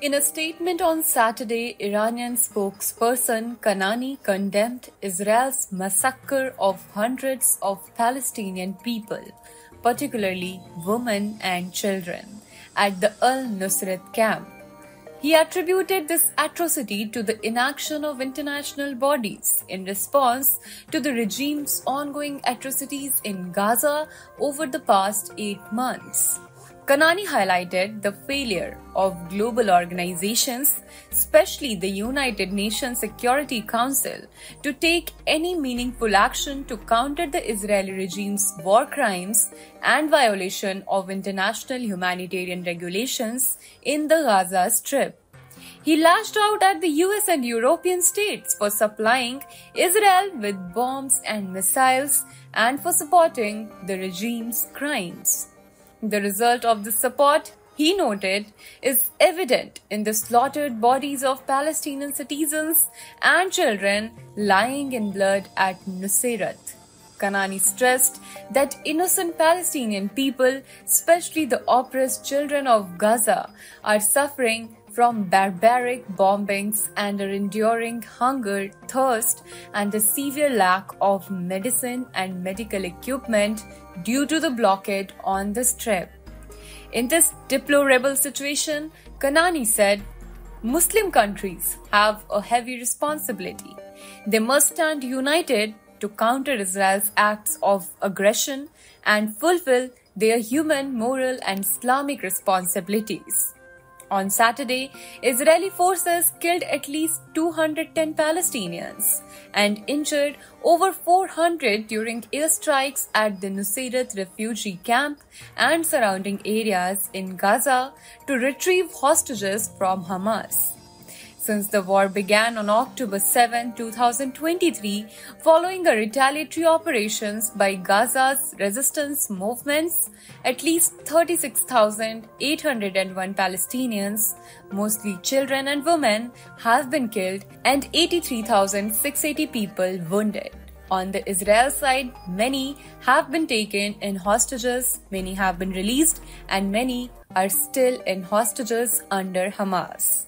In a statement on Saturday, Iranian spokesperson Kanani condemned Israel's massacre of hundreds of Palestinian people, particularly women and children, at the Al Nuseirat camp. He attributed this atrocity to the inaction of international bodies in response to the regime's ongoing atrocities in Gaza over the past eight months. Kanani highlighted the failure of global organizations, especially the United Nations Security Council, to take any meaningful action to counter the Israeli regime's war crimes and violation of international humanitarian regulations in the Gaza Strip. He lashed out at the US and European states for supplying Israel with bombs and missiles and for supporting the regime's crimes. The result of this support, he noted, is evident in the slaughtered bodies of Palestinian citizens and children lying in blood at Nuseirat. Kanani stressed that innocent Palestinian people, especially the oppressed children of Gaza, are suffering from barbaric bombings and are enduring hunger, thirst, and a severe lack of medicine and medical equipment due to the blockade on the strip. In this deplorable situation, Kanani said, Muslim countries have a heavy responsibility. They must stand united to counter Israel's acts of aggression and fulfill their human, moral, and Islamic responsibilities. On Saturday, Israeli forces killed at least 210 Palestinians and injured over 400 during airstrikes at the Nuseirat refugee camp and surrounding areas in Gaza to retrieve hostages from Hamas since the war began on October 7, 2023, following a retaliatory operations by Gaza's resistance movements, at least 36,801 Palestinians, mostly children and women, have been killed and 83,680 people wounded. On the Israel side, many have been taken in hostages, many have been released, and many are still in hostages under Hamas.